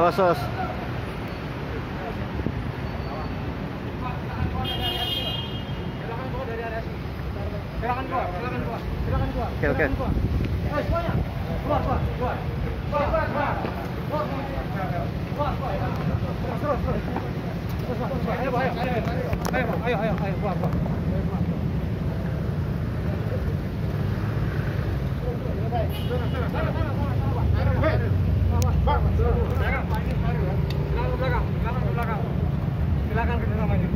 Awas, awas. Silakan keluar, silakan keluar, silakan keluar. Oke, oke. semuanya. Keluar, keluar, keluar. Keluar, keluar, keluar. Keluar, keluar. Keluar, keluar. Ayo, ayo, ayo. Ayo, ayo, ayo, keluar, keluar. Ayo, keluar. Sana, namanya.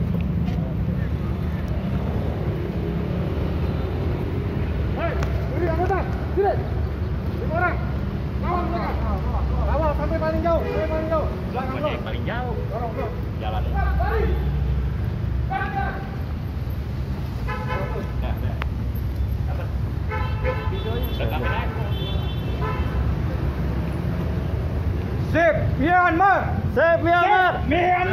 Hei, ini anggota, sini. Lima orang. Kawal mereka. Kawal sampai paling jauh, sampai paling jauh. Belakang lo. paling jauh Dorong, dorong. jalan. Balik. Sip, Myanmar. Sip, Myanmar. Myanmar. Sip, Myanmar.